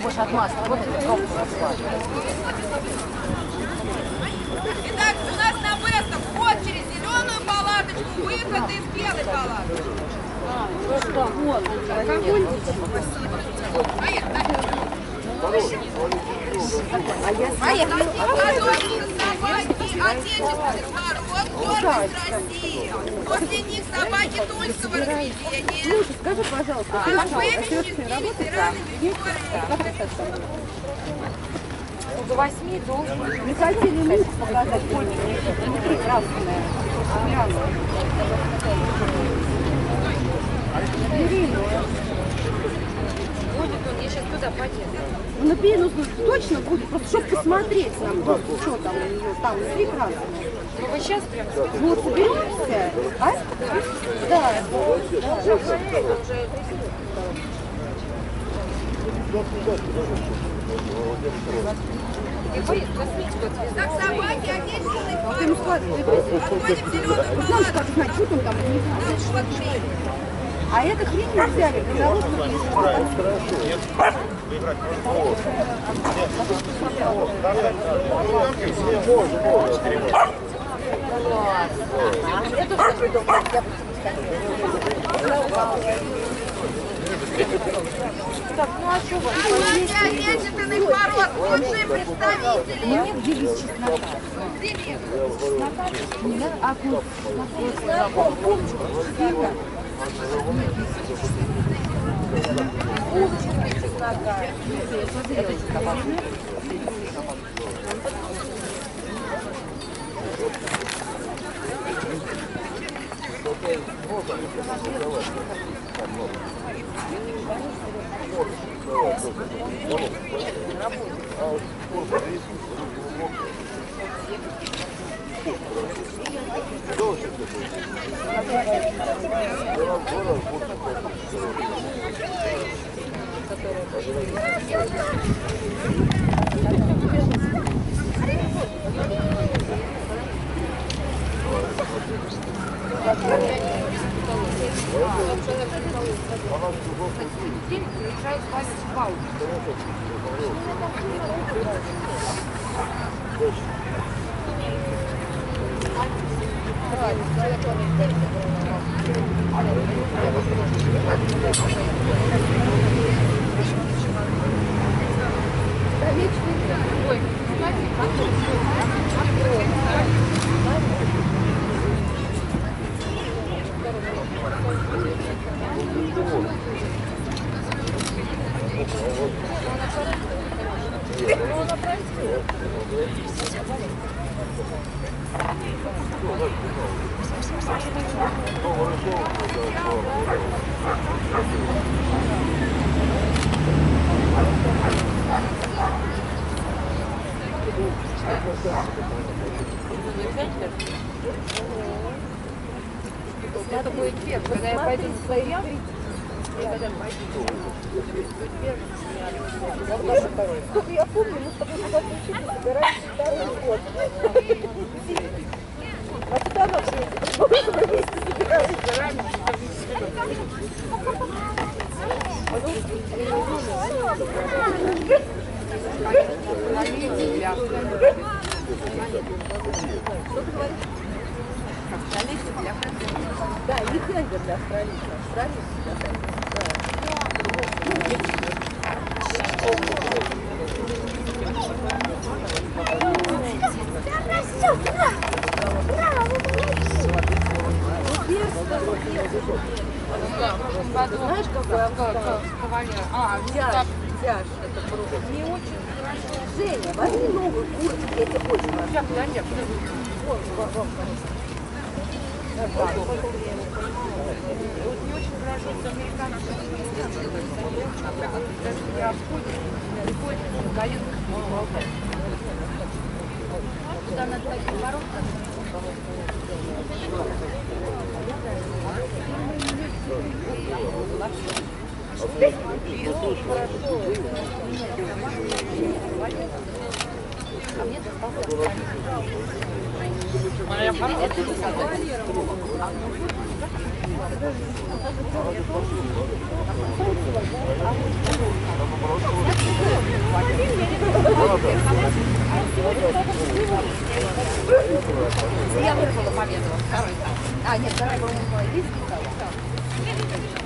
будешь отмазывать. Вот эту пробку раскладывать. Итак, у нас на выставку вход через зеленую палаточку, выход из белой палаточки. Поехали. Готовятся собаки отечественных России. После них собаки тульского разведения. Слушай, скажи, пожалуйста, А что, вы офицерская меня работа? ветераны Виктории. До восьми должен. Не хотели муж показать больше, красная. Гляну. Бери, ну. Будет он, я сейчас туда поеду. Ну, на перенос точно будет, просто чтобы посмотреть нам, вот, что там у нее, там красная. Ну вы сейчас прям Ну, вот соберемся, а? Да. Так, собаки отечественных Ты ему ты Отходим в зеленую знаешь, как знать, что там там не А это хрень не взяли чтобы не Так, ну а что вы? Мне где без чеснока? Привет. Нет, а тут чеснока. Булочки без чеснока. Это чеснок. приезжают Это будет эффект, когда я пойду в свои я Сколько я помню, мы с тобой туда учились, собирались второй год. А нам жить? Мы вместе собирались. Да, и хендер для австралийцев. Австралийцы, да. Знаешь, какой авто? Кавалер. А, Тяж, тяж, это просто. Не очень хорошо. Женя, возьми новую куртку, я тебе прошу. Сейчас, подожди. Вон, вон, вон. Вот не очень хорошо с американцами. Даже не обходит, приходит, дает болтать. Куда надо такие ворота? Я вырвала победу. Второй. А, нет, второй, по-моему, лист. Thank you.